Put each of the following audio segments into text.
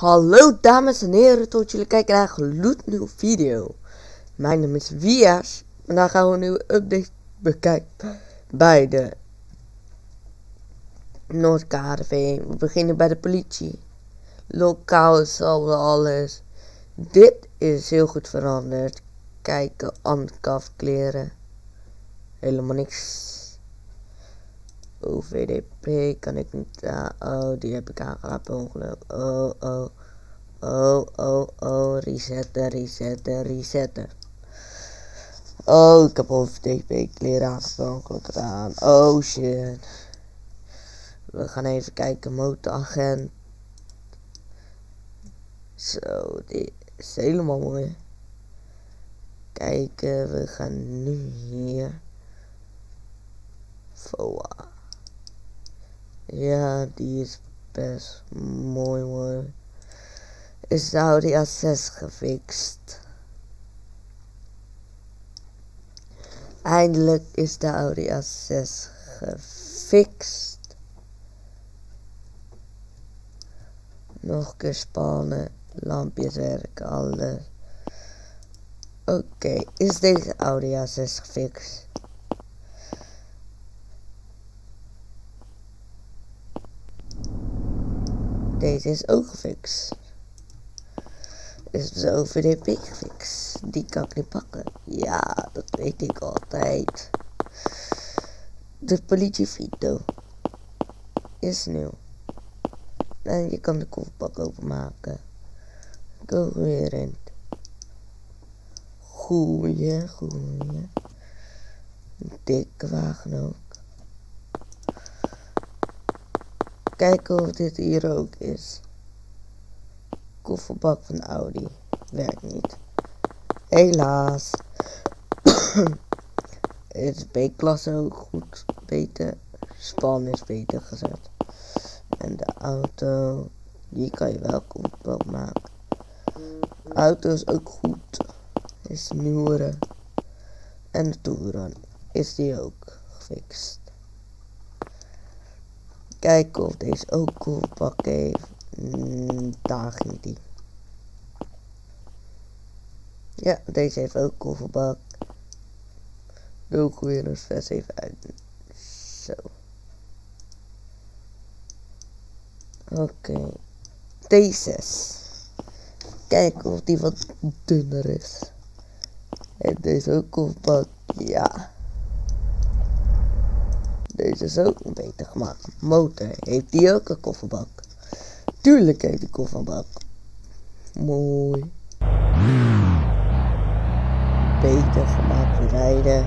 Hallo dames en heren, tot jullie kijken naar een gloednieuwe video. Mijn naam is Wias. Vandaag gaan we een nieuwe update bekijken bij de Noordkade We beginnen bij de politie. Lokaal is al alles. Dit is heel goed veranderd. Kijken, handkaf kleren. Helemaal niks. OVDP kan ik niet. Uh, oh, die heb ik aangeraakt ongeluk. Oh, oh. Oh, oh, oh. Resetten, resetten, resetten. Oh, ik heb OVDP kleren aangesproken gedaan. Oh shit. We gaan even kijken. Motoragent. Zo, dit is helemaal mooi. Kijken, we gaan nu hier. VOA. Ja, die is best mooi mooi. Is de Audi A6 gefixt. Eindelijk is de Audi A6 gefixt. Nog een keer spannen. Lampjes werken, alles. Oké, is deze Audi A6 gefixt? Deze is ook gefixt. Is de OVDP gefixt? Die kan ik niet pakken. Ja, dat weet ik altijd. De politiefito is nieuw. En je kan de kofferbak openmaken. In. Goeie, goeie. Dikke wagen ook. Kijken of dit hier ook is. Kofferbak van Audi. Werkt niet. Helaas. Is B-klasse ook goed. Beter. Span is beter gezet. En de auto. Die kan je wel kofferbak maken. Auto is ook goed. Is nieuwere. En de toeren is die ook gefixt. Kijken of deze ook kofferbak heeft. Mm, daar ging die. Ja, deze heeft ook kofferbak. Doe ik weer eens vers even uit. Zo. Oké. D6. Kijken of die wat dunner is. En deze ook kofferbak. Ja. Deze is ook beter gemaakt. Motor. Heeft die ook een kofferbak? Tuurlijk heeft die kofferbak. Mooi. Beter gemaakt rijden.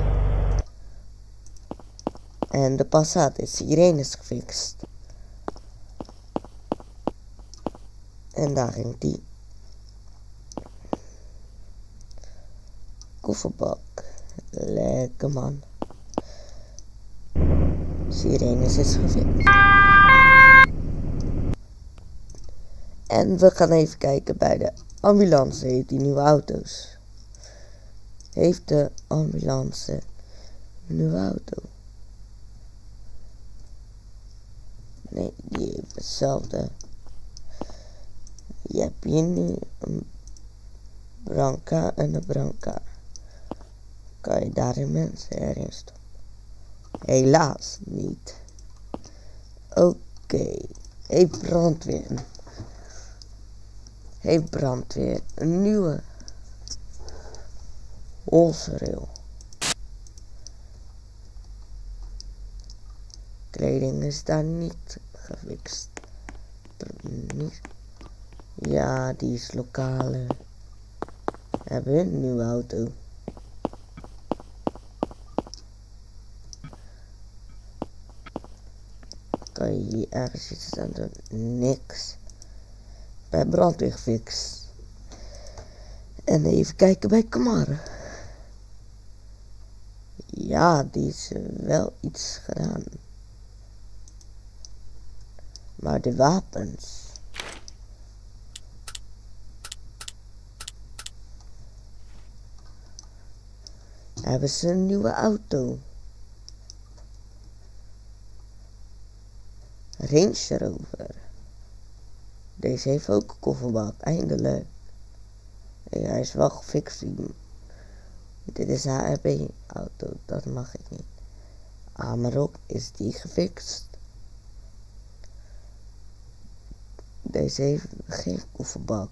En de Passat is iedereen is gefixt. En daar ging die. Kofferbak. Lekker man. Sirenes is gefixt. En we gaan even kijken bij de ambulance. Heeft die nieuwe auto's? Heeft de ambulance een nieuwe auto? Nee, die heeft hetzelfde. Je hebt hier nu een branca en een branca. Kan je daarin mensen erin stoppen? Helaas niet. Oké. Okay. Hey brandweer. Hey brandweer. Een nieuwe. Holsrail. Kleding is daar niet gefixt. Niet. Ja, die is lokale. Hebben een nieuwe auto. Je ergens iets aan doen? Niks. Bij brandweer gefixt. En even kijken bij Kamara. Ja, die is wel iets gedaan. Maar de wapens. Hebben ze een nieuwe auto? Range Rover. Deze heeft ook een kofferbak, eindelijk. Hij is wel gefixt. Dit is HRB auto, dat mag ik niet. Amarok is die gefixt. Deze heeft geen kofferbak.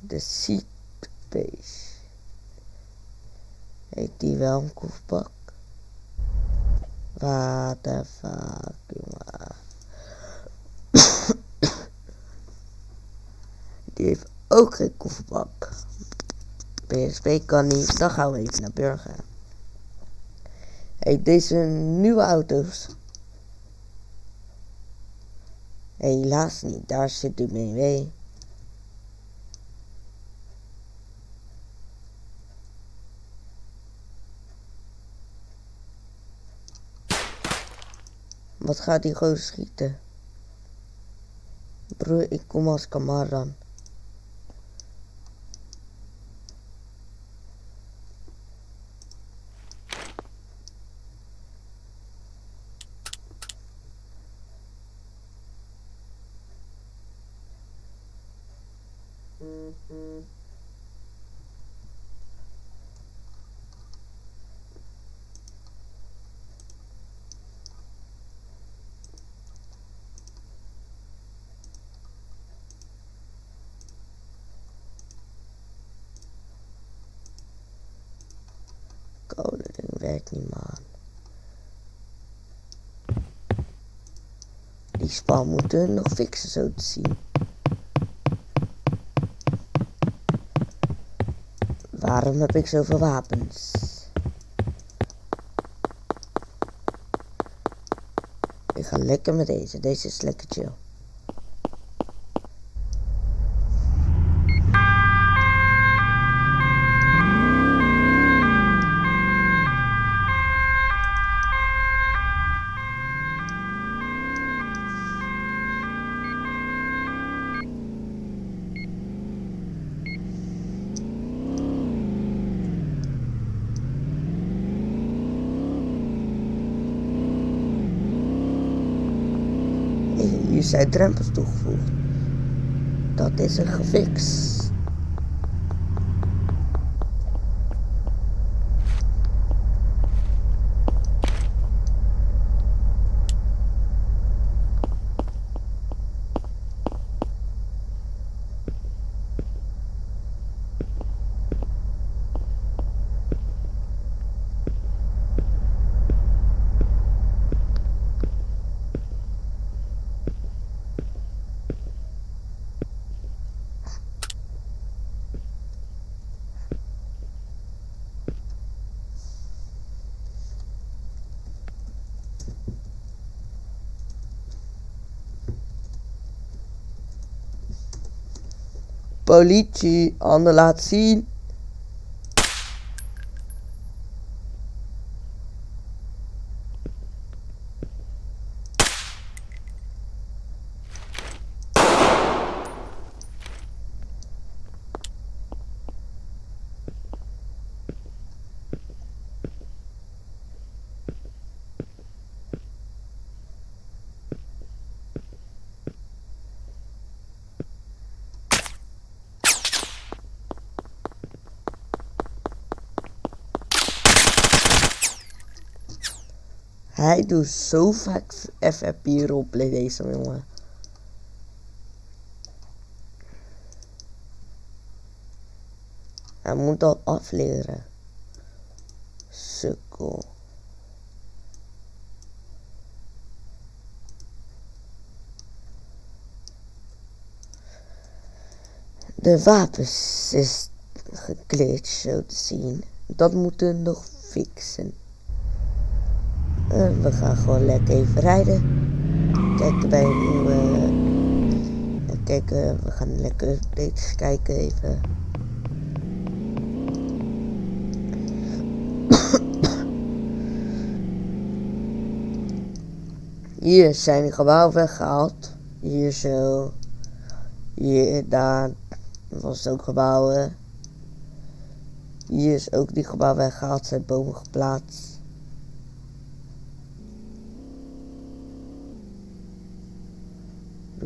De Seatbase. Heeft die wel een kofferbak? What the fuck. Die heeft ook geen kofferbak. PSP kan niet. Dan gaan we even naar Burger. Hey, deze nieuwe auto's. Helaas niet. Daar zit de BMW. Wat gaat die gozer schieten? Broer, ik kom als Kamaran. Koning werkt niet man. Die span moeten nog fixen zo te zien. Waarom heb ik zoveel wapens? Ik ga lekker met deze. Deze is lekker chill. Hier zijn drempels toegevoegd. Dat is een gefixt. Politie, handen laat zien. Hij doet zo vaak FFP roleplay deze jongen. Hij moet dat afleren. Sukkel. De wapens is gekleed zo te zien. Dat moeten we nog fixen. Uh, we gaan gewoon lekker even rijden. Kijken bij een nieuwe. Uh, kijken, we gaan lekker updates kijken even. Hier zijn de gebouwen weggehaald. Hier zo. Hier, daar was ook gebouwen. Hier is ook die gebouw weggehaald, zijn bomen geplaatst.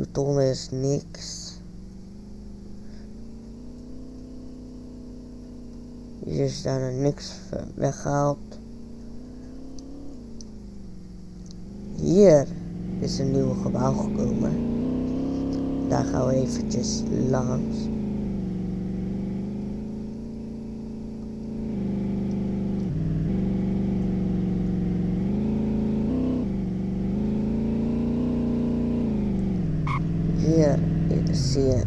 Pluton is niks. Hier is daar niks weggehaald. Hier is een nieuw gebouw gekomen. Daar gaan we eventjes langs. Hier zie je,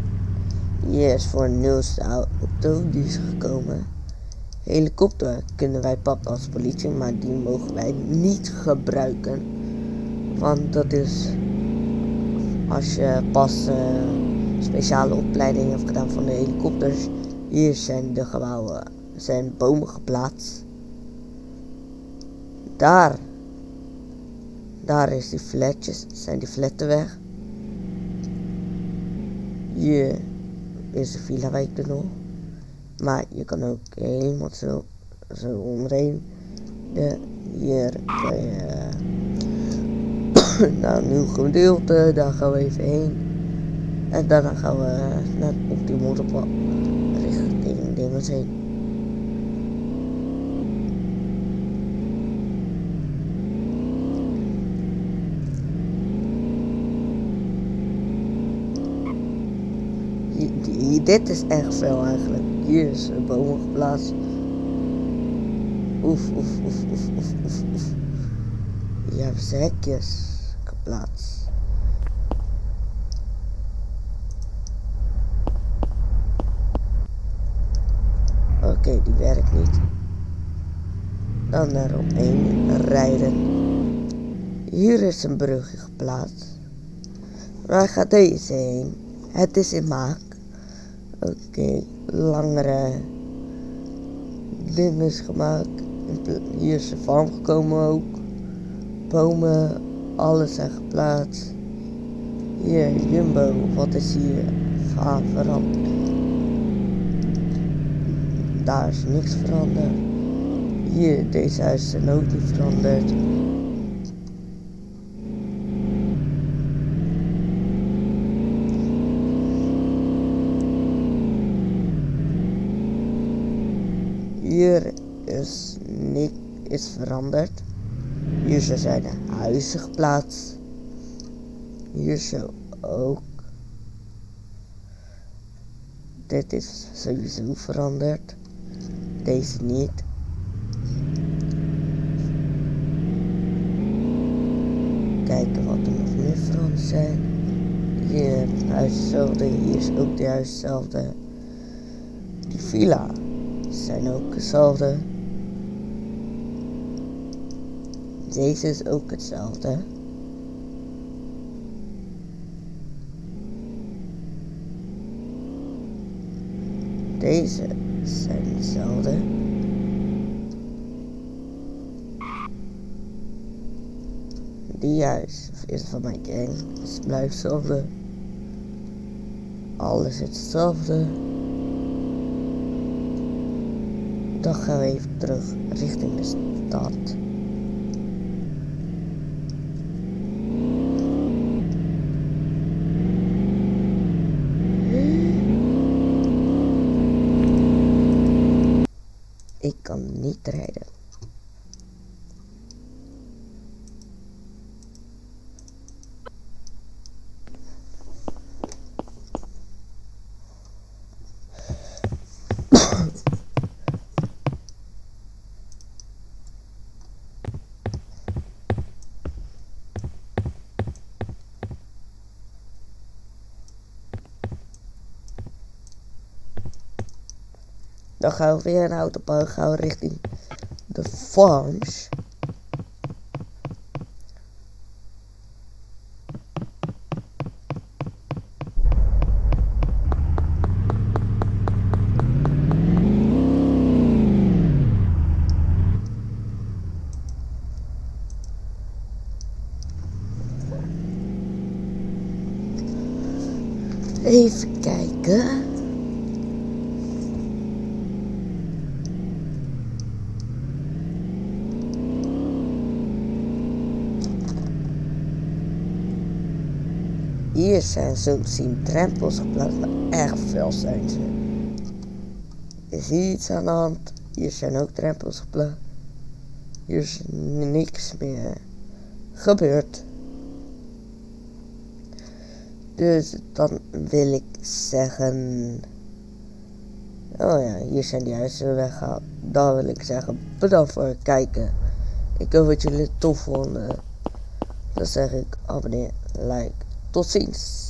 hier is voor nieuwste auto die is gekomen. Helikopter kunnen wij pakken als politie, maar die mogen wij niet gebruiken. Want dat is als je pas uh, speciale opleiding hebt gedaan van de helikopters. Hier zijn de gebouwen, zijn bomen geplaatst. Daar, daar is die flatjes, zijn die flatten weg. Hier is de villa wijk nog. Maar je kan ook helemaal zo, zo omheen. De, hier kan je nou, nieuw gedeelte, daar gaan we even heen. En daarna gaan we naar, op die motorpad richting dingen heen. Dit is echt veel eigenlijk. Hier is een boom geplaatst. Oef, oef, oef, oef, oef, oef, oef. Hier hebben ze hekjes geplaatst. Oké, die werkt niet. Dan één rijden. Hier is een brugje geplaatst. Waar gaat deze heen? Het is in maak. Oké, okay, langere dingen gemaakt. Hier is een farm gekomen ook. Bomen, alles zijn geplaatst. Hier, Jumbo, wat is hier gaan veranderd? Daar is niks veranderd. Hier, deze huis zijn ook niet veranderd. Hier is niks veranderd. Hier zijn de huizen geplaatst. Hier zo ook. Dit is sowieso veranderd. Deze niet. Kijken wat er nog meer veranderd zijn. Hier huis hetzelfde. Hier is ook de huis hetzelfde. Die villa zijn ook hetzelfde. Deze is ook hetzelfde. Deze zijn hetzelfde. Die huis is van mijn gang. Dus blijft hetzelfde. Alles hetzelfde. Dan gaan we even terug richting de stad. Ik kan niet rijden. Dan gaan we weer een auto pakken, gaan we richting de farms. Even kijken. hier zijn zo zien drempels geplaatst, maar echt veel zijn ze. Is hier iets aan de hand? Hier zijn ook drempels geplaatst. Hier is niks meer gebeurd. Dus dan wil ik zeggen. Oh ja, hier zijn die huizen weggehaald. Dan wil ik zeggen, bedankt voor het kijken. Ik hoop dat jullie het tof vonden. Dan zeg ik abonneer, like. Tot ziens.